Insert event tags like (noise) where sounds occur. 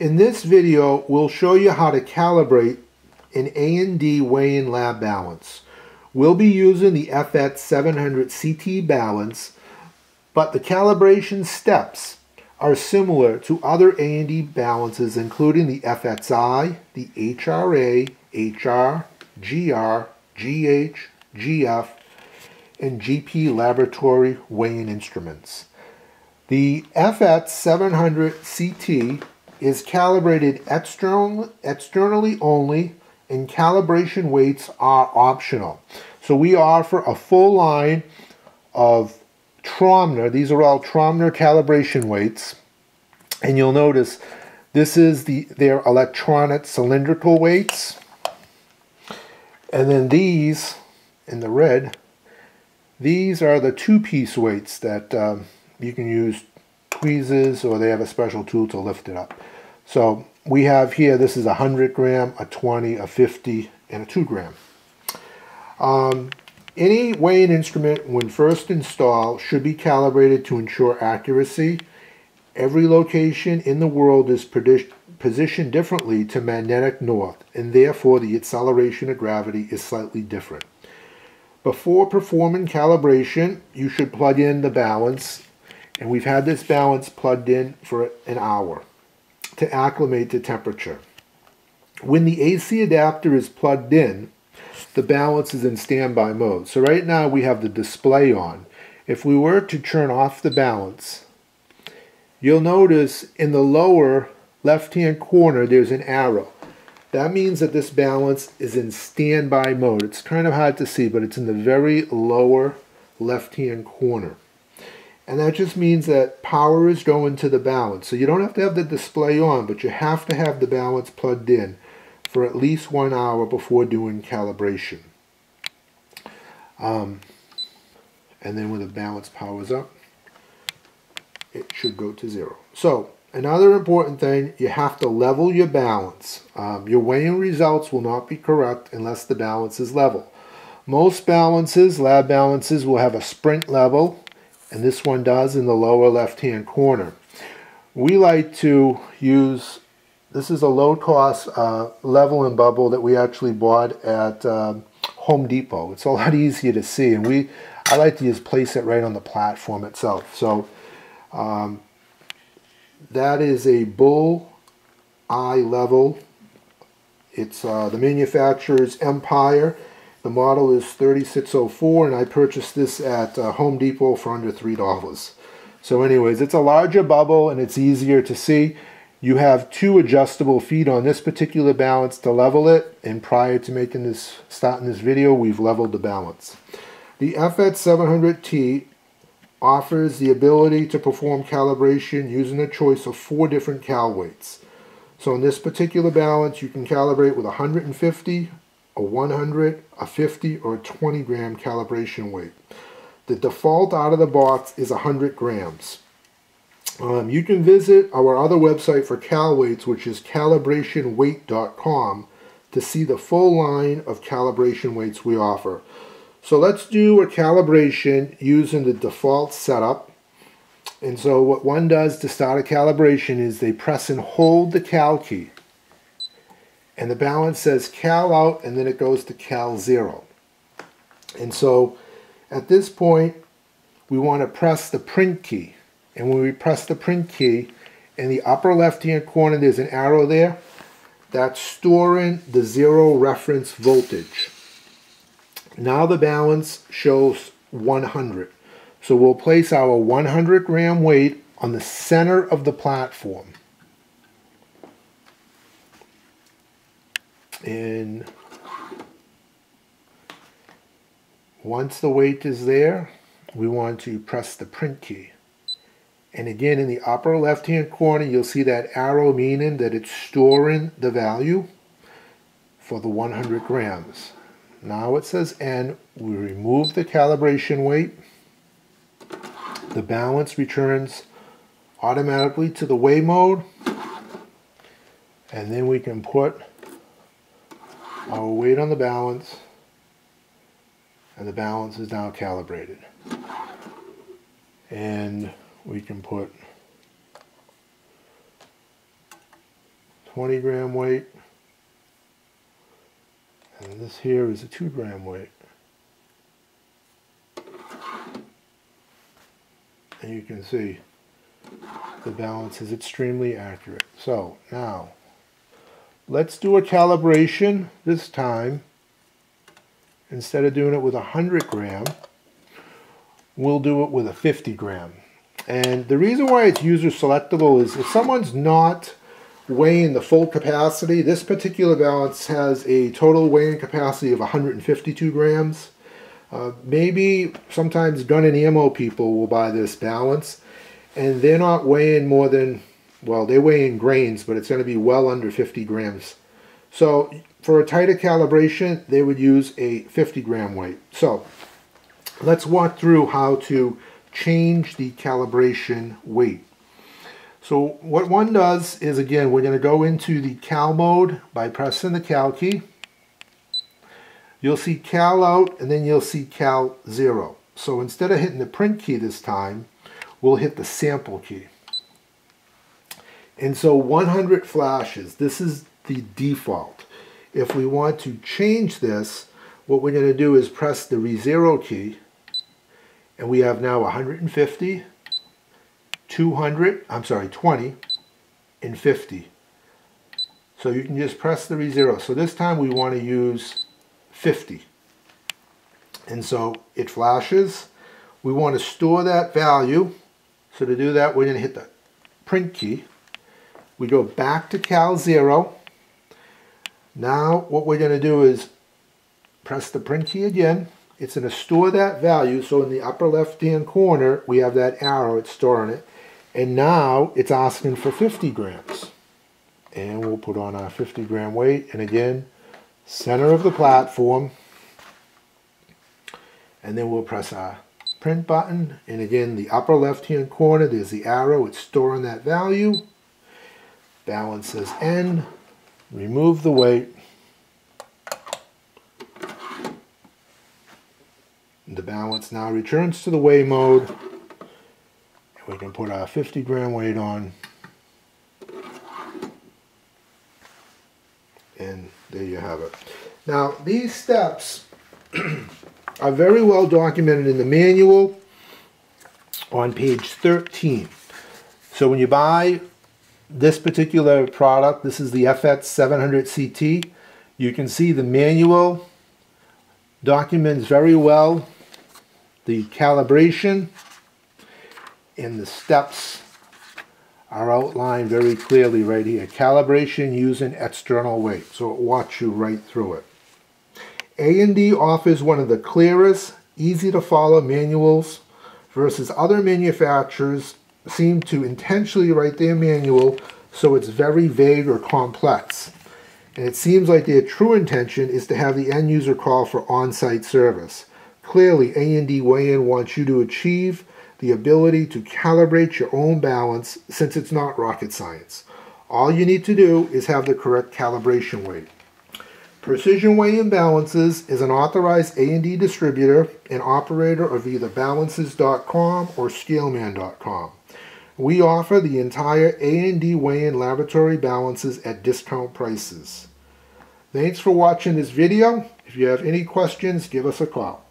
In this video, we'll show you how to calibrate an A&D Weighing lab balance. We'll be using the FX 700 CT balance, but the calibration steps are similar to other A&D balances including the FXi, the HRa, HR, GR, GH, GF, and GP laboratory weighing instruments. The FX 700 CT is calibrated external, externally only and calibration weights are optional. So we offer a full line of Troemner. These are all Troemner calibration weights. And you'll notice this is the their electronic cylindrical weights. And then these in the red, these are the two-piece weights that um, you can use tweezers or they have a special tool to lift it up. So we have here, this is a 100 gram, a 20, a 50, and a 2 gram. Um, any weighing instrument, when first installed, should be calibrated to ensure accuracy. Every location in the world is positioned differently to magnetic north, and therefore the acceleration of gravity is slightly different. Before performing calibration, you should plug in the balance, and we've had this balance plugged in for an hour to acclimate to temperature. When the AC adapter is plugged in, the balance is in standby mode. So right now we have the display on. If we were to turn off the balance, you'll notice in the lower left-hand corner there's an arrow. That means that this balance is in standby mode. It's kind of hard to see, but it's in the very lower left-hand corner. And that just means that power is going to the balance. So you don't have to have the display on, but you have to have the balance plugged in for at least one hour before doing calibration. Um, and then when the balance powers up, it should go to zero. So another important thing, you have to level your balance. Um, your weighing results will not be correct unless the balance is level. Most balances, lab balances, will have a sprint level and this one does in the lower left hand corner. We like to use, this is a low cost uh, level and bubble that we actually bought at um, Home Depot. It's a lot (laughs) easier to see and we, I like to just place it right on the platform itself. So um, that is a bull eye level. It's uh, the manufacturer's Empire. The model is 3604 and I purchased this at uh, Home Depot for under $3. So anyways, it's a larger bubble and it's easier to see. You have two adjustable feet on this particular balance to level it and prior to making this, starting this video, we've leveled the balance. The FX700T offers the ability to perform calibration using a choice of four different cal weights. So in this particular balance, you can calibrate with 150, a 100, a 50, or a 20 gram calibration weight. The default out of the box is 100 grams. Um, you can visit our other website for cal weights, which is calibrationweight.com, to see the full line of calibration weights we offer. So let's do a calibration using the default setup. And so what one does to start a calibration is they press and hold the cal key and the balance says cal out and then it goes to cal 0. And so at this point we want to press the print key and when we press the print key in the upper left hand corner there's an arrow there that's storing the zero reference voltage. Now the balance shows 100. So we'll place our 100 gram weight on the center of the platform. And once the weight is there we want to press the print key. And again in the upper left hand corner you'll see that arrow meaning that it's storing the value for the 100 grams. Now it says N we remove the calibration weight. The balance returns automatically to the weigh mode. And then we can put our wait on the balance and the balance is now calibrated and we can put 20 gram weight. And this here is a 2 gram weight. And you can see the balance is extremely accurate. So now, let's do a calibration this time. Instead of doing it with a 100 gram, we'll do it with a 50 gram. And the reason why it's user selectable is if someone's not weighing the full capacity, this particular balance has a total weighing capacity of 152 grams. Uh, maybe sometimes gun and ammo people will buy this balance and they're not weighing more than, well, they weigh in grains, but it's going to be well under 50 grams. So for a tighter calibration, they would use a 50 gram weight. So let's walk through how to change the calibration weight. So what one does is, again, we're going to go into the cal mode by pressing the cal key. You'll see cal out, and then you'll see cal 0. So instead of hitting the print key this time, we'll hit the sample key. And so 100 flashes, this is the default. If we want to change this, what we're going to do is press the re-zero key, and we have now 150, 200, I'm sorry, 20, and 50. So you can just press the re-zero. So this time we want to use 50. And so it flashes. We want to store that value. So to do that, we're going to hit the print key. We go back to cal 0. Now what we're going to do is press the print key again. It's going to store that value. So in the upper left hand corner, we have that arrow. It's storing it. And now it's asking for 50 grams. And we'll put on our 50 gram weight. And again, center of the platform. And then we'll press our print button. And again, the upper left hand corner, there's the arrow. It's storing that value. Balance says N. Remove the weight. The balance now returns to the weigh mode. We can put our 50 gram weight on. And there you have it. Now, these steps (clears throat) are very well documented in the manual on page 13. So when you buy this particular product, this is the FX 700 CT, you can see the manual documents very well the calibration and the steps are outlined very clearly right here. Calibration using external weight. So it walks you right through it. A&D offers one of the clearest, easy to follow manuals versus other manufacturers seem to intentionally write their manual so it's very vague or complex. And it seems like their true intention is to have the end user call for on-site service. Clearly, A&D Weighing wants you to achieve the ability to calibrate your own balance since it's not rocket science. All you need to do is have the correct calibration weight. Precision Weighing Balances is an authorized A&D distributor and operator of either balances.com or scaleman.com. We offer the entire A&D Weighing laboratory balances at discount prices. Thanks for watching this video. If you have any questions, give us a call.